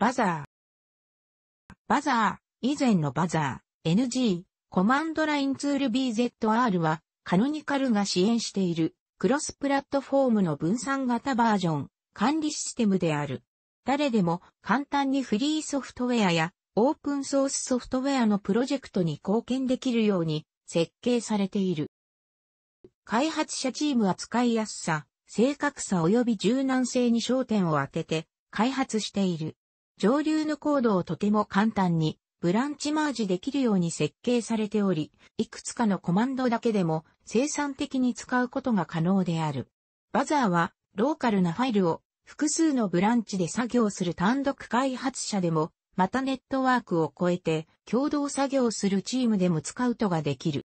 バザー。バザー、以前のバザー、NG、コマンドラインツール BZR は、カノニカルが支援している、クロスプラットフォームの分散型バージョン、管理システムである。誰でも簡単にフリーソフトウェアやオープンソースソフトウェアのプロジェクトに貢献できるように設計されている。開発者チームは使いやすさ、正確さ及び柔軟性に焦点を当てて開発している。上流のコードをとても簡単にブランチマージできるように設計されており、いくつかのコマンドだけでも生産的に使うことが可能である。バザーはローカルなファイルを複数のブランチで作業する単独開発者でも、またネットワークを超えて共同作業するチームでも使うことができる。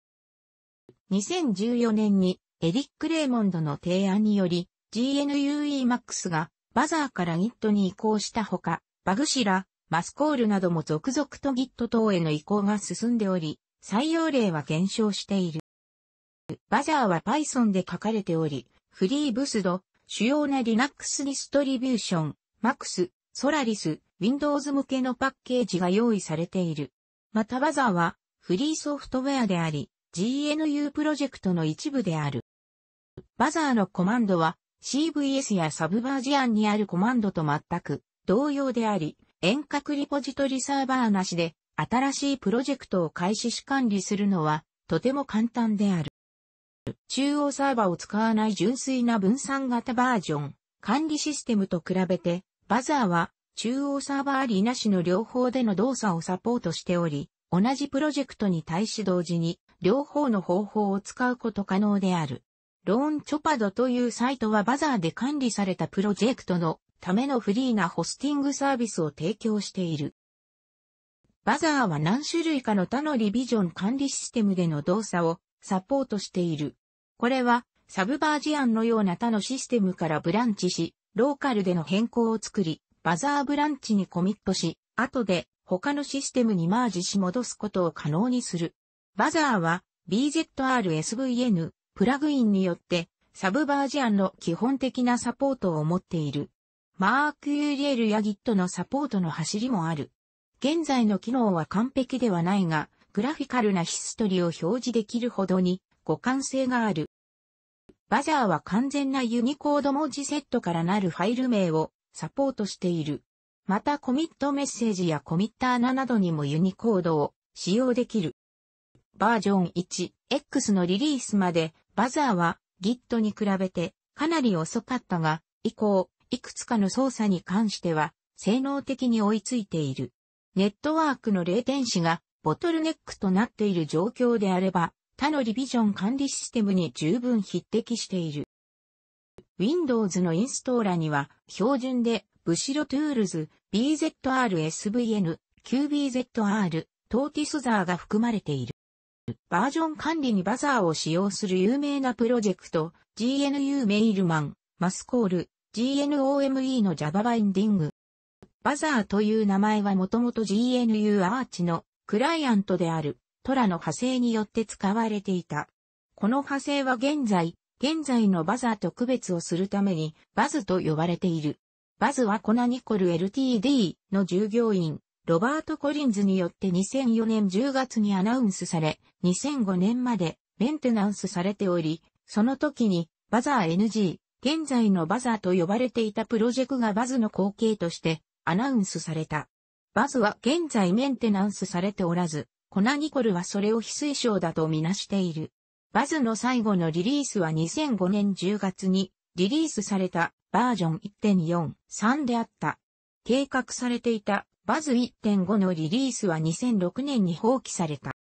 2014年にエリック・レーモンドの提案により GNUEMAX がバザーから Git に移行したほか、バグシラ、マスコールなども続々と Git 等への移行が進んでおり、採用例は減少している。バザーは Python で書かれており、フリーブスド、主要な Linux ディストリビューション、Max、Solaris、Windows 向けのパッケージが用意されている。またバザーはフリーソフトウェアであり、GNU プロジェクトの一部である。バザーのコマンドは CVS やサブバージアンにあるコマンドと全く同様であり、遠隔リポジトリサーバーなしで新しいプロジェクトを開始し管理するのはとても簡単である。中央サーバーを使わない純粋な分散型バージョン、管理システムと比べて、バザーは中央サーバーありなしの両方での動作をサポートしており、同じプロジェクトに対し同時に両方の方法を使うこと可能である。ローンチョパドというサイトはバザーで管理されたプロジェクトのためのフリーなホスティングサービスを提供している。バザーは何種類かの他のリビジョン管理システムでの動作をサポートしている。これは、サブバージアンのような他のシステムからブランチし、ローカルでの変更を作り、バザーブランチにコミットし、後で他のシステムにマージし戻すことを可能にする。バザーは BZRSVN プラグインによってサブバージアンの基本的なサポートを持っている。マーク URL や Git のサポートの走りもある。現在の機能は完璧ではないが、グラフィカルなヒストリーを表示できるほどに互換性がある。バザーは完全なユニコード文字セットからなるファイル名をサポートしている。またコミットメッセージやコミッターナなどにもユニコードを使用できる。バージョン 1X のリリースまで Bazaar は Git に比べてかなり遅かったが、以降、いくつかの操作に関しては性能的に追いついている。ネットワークの latency がボトルネックとなっている状況であれば、他のリビジョン管理システムに十分匹敵している。Windows のインストーラには標準で BzrTools、BZRSVN、QBZR、トーティスザーが含まれている。バージョン管理にバザーを使用する有名なプロジェクト、GNU メイルマン、マスコール、GNOME の Java バインディング。バザーという名前はもともと GNU アーチのクライアントであるトラの派生によって使われていた。この派生は現在、現在のバザーと区別をするためにバズと呼ばれている。Baz はコナニコル LTD の従業員、ロバート・コリンズによって2004年10月にアナウンスされ、2005年までメンテナンスされており、その時にバザー NG、現在の Bazaar と呼ばれていたプロジェクトが Baz の後継としてアナウンスされた。 Baz は現在メンテナンスされておらず、 Canonical はそれを非推奨だとみなしている。 Baz の最後のリリースは2005年10月にリリースされたバージョン1.4.3であった。計画されていたバズ1.5のリリースは2006年に放棄された。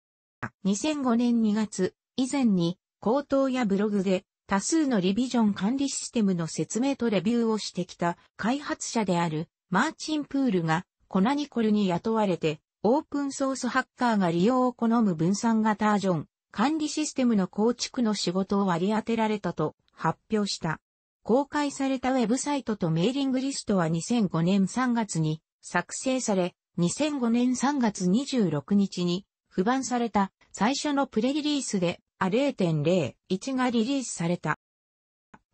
2005年2月以前に口頭やブログで多数のリビジョン管理システムの説明とレビューをしてきた開発者であるマーチンプールがコナニコルに雇われてオープンソースハッカーが利用を好む分散型アジョン、管理システムの構築の仕事を割り当てられたと発表した。公開されたウェブサイトとメーリングリストは2005年3月に作成され、2005年3月26日に不版された最初のプレリリースで A0.01 がリリースされた。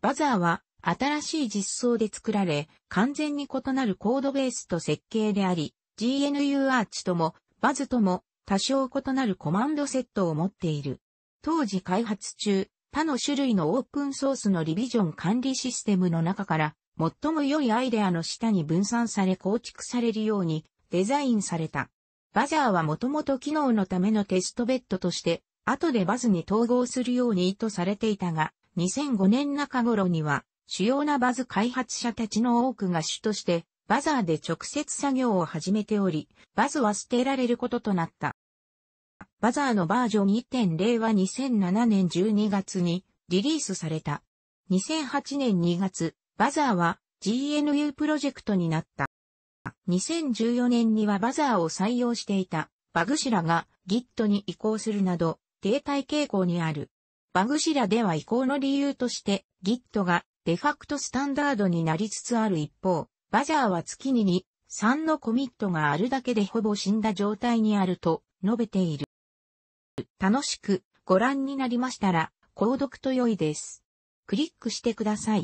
バザーは新しい実装で作られ、完全に異なるコードベースと設計であり、GNU アーチとも、バズとも、多少異なるコマンドセットを持っている。当時開発中、他の種類のオープンソースのリビジョン管理システムの中から、最も良いアイデアの下に分散され構築されるようにデザインされた。バザーはもともと機能のためのテストベッドとして、後でバズに統合するように意図されていたが、2005年中頃には、主要なバズ開発者たちの多くが主として、バザーで直接作業を始めており、バズは捨てられることとなった。バザーのバージョン2.0は2007年12月にリリースされた。2008年2月、バザーは GNU プロジェクトになった。2014年にはバザーを採用していたバグシラが Git に移行するなど停滞傾向にある。バグシラでは移行の理由として Git がデファクトスタンダードになりつつある一方、バジャーは月に2、3のコミットがあるだけでほぼ死んだ状態にあると述べている。楽しくご覧になりましたら、購読と良いです。クリックしてください。